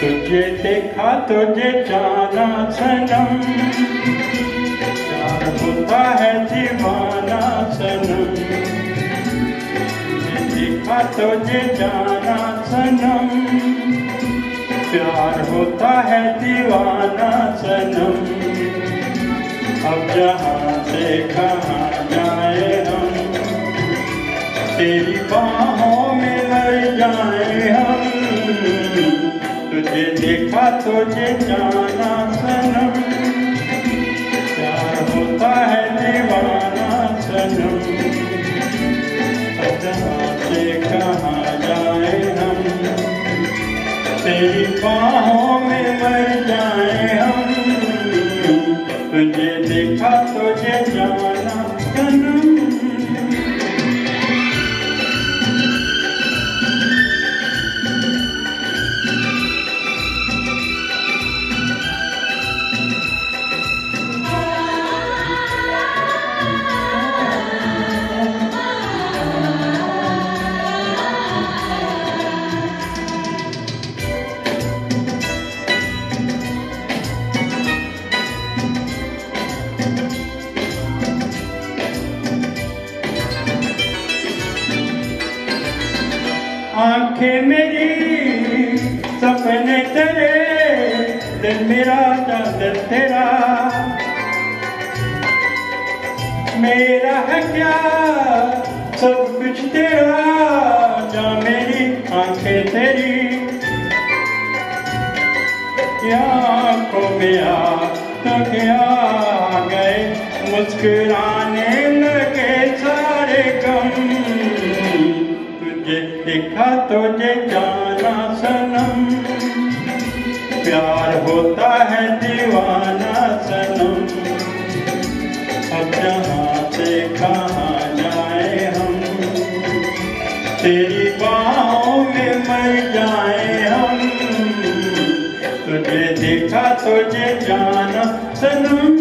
तुझे देखा तुझे जाना सनम। होता है दीवाना सनम। देखा तुझे जाना सनम। प्यार होता है दीवाना सनम। अब जहाँ से कहाँ जाए हम। तेरी बाहों में मर जाए तुझे जाना सनम। प्यार होता है दीवाना सनम। से कहाँ जाए हम? तेरी बाहों में मर जाए हम। तुझे देखा तुझे जाना सनम। आँखें मेरी, सपने तेरे, दिल मेरा, चादर तेरा। मेरा है क्या? सब कुछ तेरा, जा मेरी आँखें तेरी। आँखों में आ तो क्या गए, मुस्कुराने लगे सारे गम। देखा तुझे जाना सनम। प्यार होता है दीवाना सनम। अब जहाँ से कहाँ जाए हम? तेरी बाहों में मर जाए हम। तुझे देखा तुझे जाना सनम।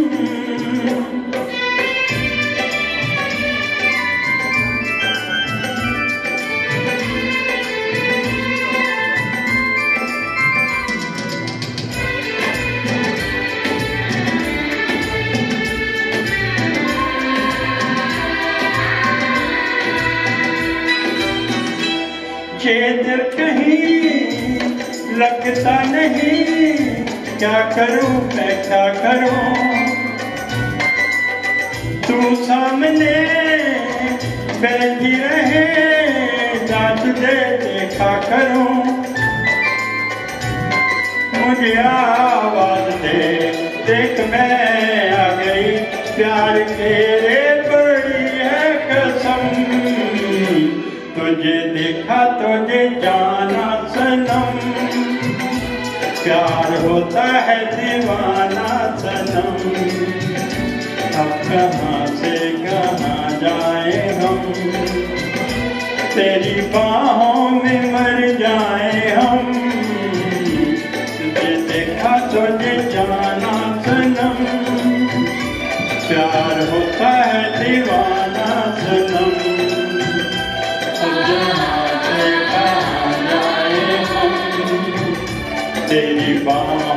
ये कहीं, लगता नहीं, क्या करूँ मैं क्या करूँ? तू सामने बैठी रहे जा तुझे देखा करूँ? मुझे आवाज़ दे, देख मैं आ गई प्यार के रे तुझे देखा तुझे जाना सनम। प्यार होता है दीवाना सनम। अब कहाँ से कहाँ जाए हम? तेरी बाहों में मर जाए हम। तुझे देखा तुझे जाना सनम। प्यार होता है दीवाना कहाँ